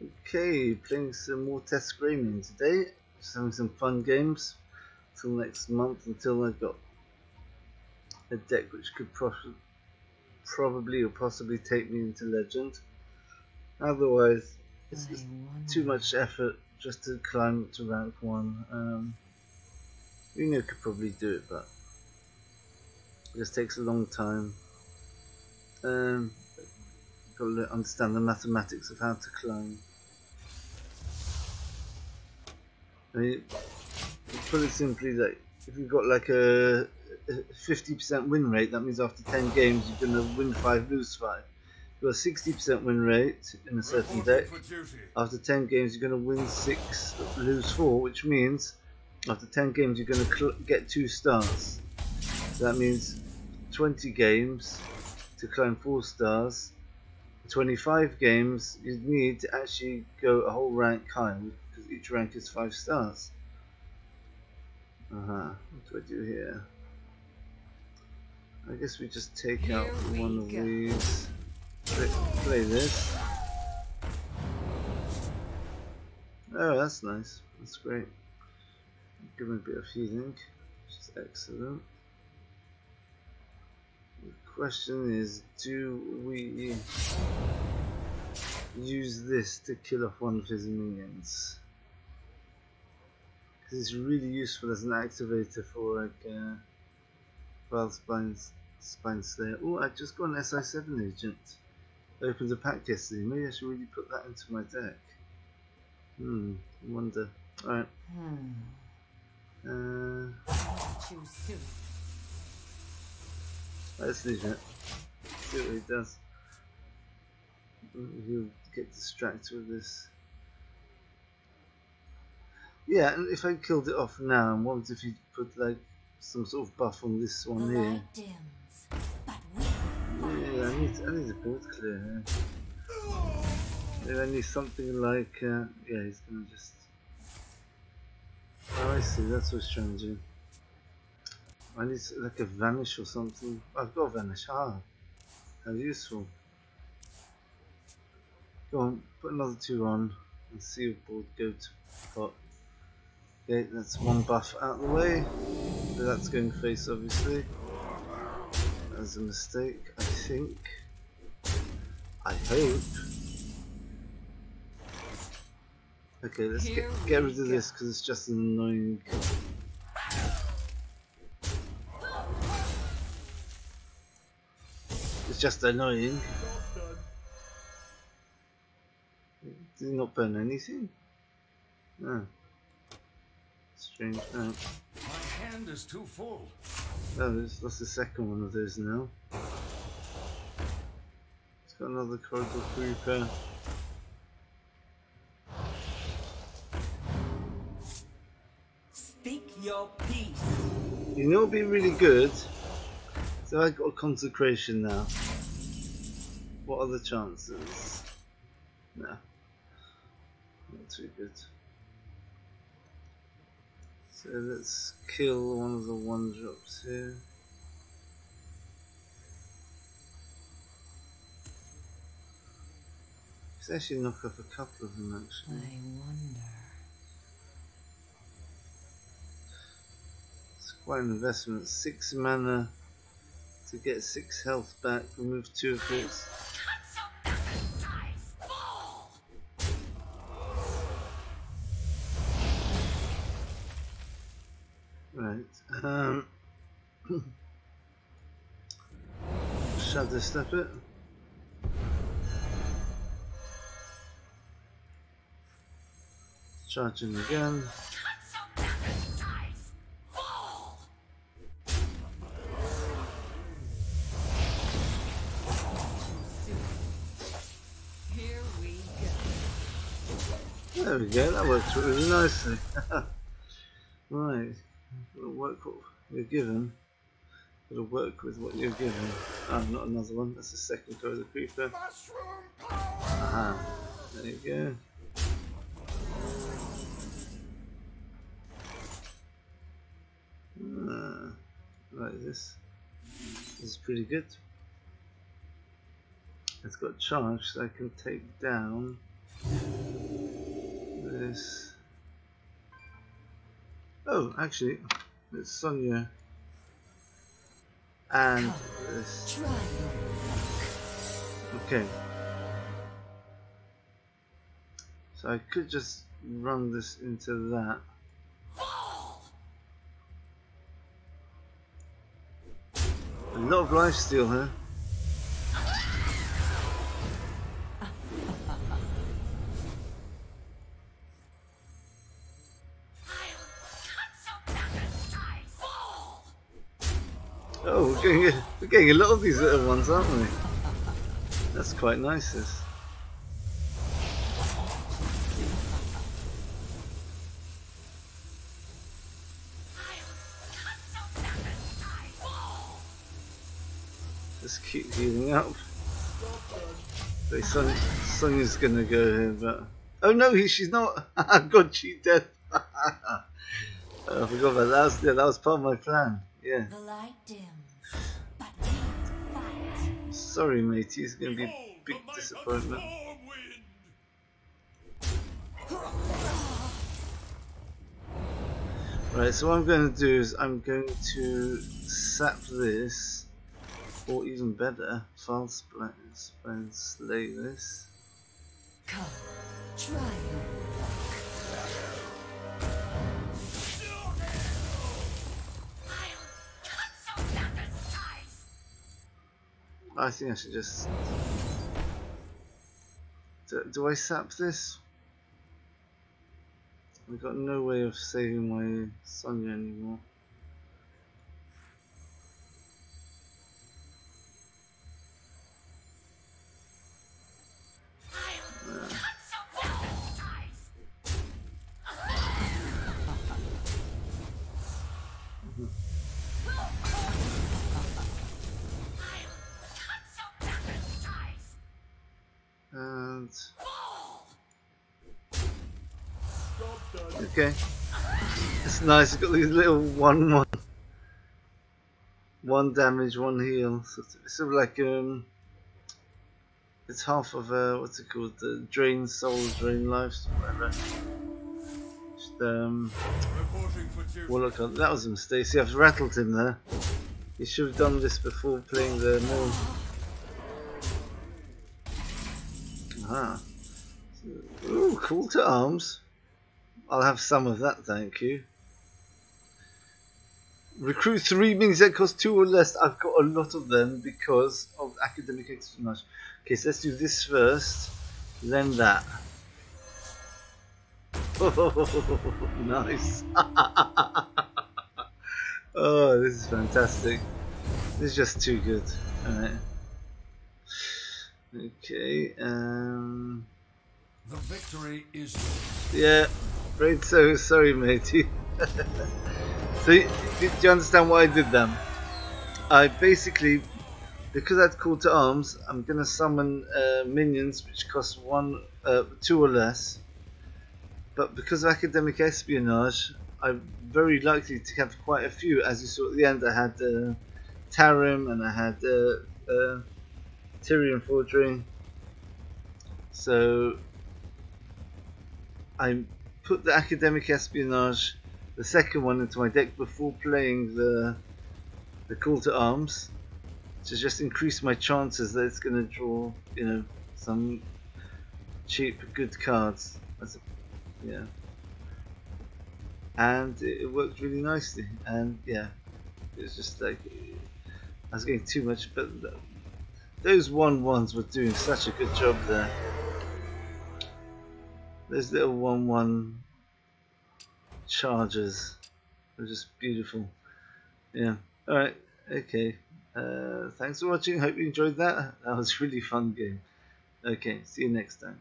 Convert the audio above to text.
Okay, playing some more Tess Greymane today. Just having some fun games till next month until I've got a deck which could pro probably or possibly take me into Legend. Otherwise, it's, it's too much effort just to climb to rank 1. Um, Reno could probably do it, but it just takes a long time. Um, got to understand the mathematics of how to climb. I mean, put it simply, like if you've got like a 50% win rate, that means after 10 games you're going to win 5, lose 5. If You've got a 60% win rate in a certain deck. After 10 games you're going to win 6, lose 4, which means after 10 games you're going to get 2 stars. So that means 20 games to climb 4 stars. 25 games you need to actually go a whole rank higher because each rank is 5 stars. Uh huh. What do I do here? I guess we just take here out one of go. these. Play, play this. Oh, that's nice. That's great. Give me a bit of healing, which is excellent. The question is, do we use this to kill off one of his minions? Because it's really useful as an activator for like uh, Vilespine, Spine Slayer. Oh, I just got an SI7 agent. I opened a pack yesterday. Maybe I should really put that into my deck. Hmm, I wonder. Alright. Hmm. Uh, Too soon. Let's leave it. See what he does. He'll get distracted with this. Yeah, and if I killed it off now, and what if you'd put like some sort of buff on this one here? Yeah, I need I need a board clear here. Yeah, I need something like uh, yeah, he's gonna just. Oh, I see. That's what he's trying to do. I need like a vanish or something. I've got a vanish. Ah, how useful. Go on, put another two on and see if board go to pot. Okay, that's one buff out of the way. So that's going face obviously. That's a mistake, I think. I hope. Okay, let's get, get rid of this because it's just annoying. It's just annoying. Did not burn anything? No. Strange that. My hand is too full. Oh, that's the second one of those now. It's got another corridor creeper. Speak your peace. You know, it'd be really good. So I got a consecration now. What are the chances? No, not too good. So let's kill one of the one drops here. Let's actually knock off a couple of them actually. I wonder. It's quite an investment. Six mana to get six health back, remove two of his. Right. Um, shadow step it. Charging again. There we go, that worked really nicely. right. Gotta work what you're given. Gotta work with what you're given. Ah, not another one. That's the second of creeper. Aha. There you go. Ah, right, this, this is pretty good. It's got charge, so I can take down Oh, actually, it's Sonya and this. Okay. So I could just run this into that. A lot of life lifesteal here. We're getting a lot of these little ones, aren't we? That's quite nice, this. Just keep healing up. But Son Sonya's gonna go here, but... Oh no, he, she's not! God, she's dead! oh, I forgot about that. Was, yeah, that was part of my plan. Yeah. The light fight. Sorry, mate. He's gonna be a big disappointment. Right, so what I'm going to do is I'm going to sap this, or even better, file split, and slay this. Come, try I think I should just... Do, do I sap this? I've got no way of saving my Sonya anymore. Okay. It's nice, it's got these little one one one damage, one heal. So it's sort of like um it's half of uh what's it called? The drain soul, drain life, whatever. Just, um well look that was a mistake. See I've rattled him there. He should have done this before playing the more Ah. Ooh, call to arms. I'll have some of that, thank you. Recruit three means that cost two or less. I've got a lot of them because of academic espionage. Okay, so let's do this first, then that. Oh, nice. oh, this is fantastic. This is just too good. Alright. Okay, um... The victory is Yeah, So sorry, matey. so, do you understand why I did them? I basically, because I had call to arms, I'm gonna summon uh, minions which cost one, uh, two or less. But because of academic espionage, I'm very likely to have quite a few. As you saw at the end, I had uh, Tarim and I had uh, uh, Tirion Fordring. So I'm put the academic espionage, the second one, into my deck before playing the the call to arms to just increase my chances that it's going to draw, you know, some cheap good cards. That's a, yeah, and it, worked really nicely. And yeah, it was just like I was getting too much, but those one ones were doing such a good job there. Those little 1-1 chargers are just beautiful. Yeah. Alright, okay. Uh, thanks for watching. Hope you enjoyed that. That was a really fun game. Okay, see you next time.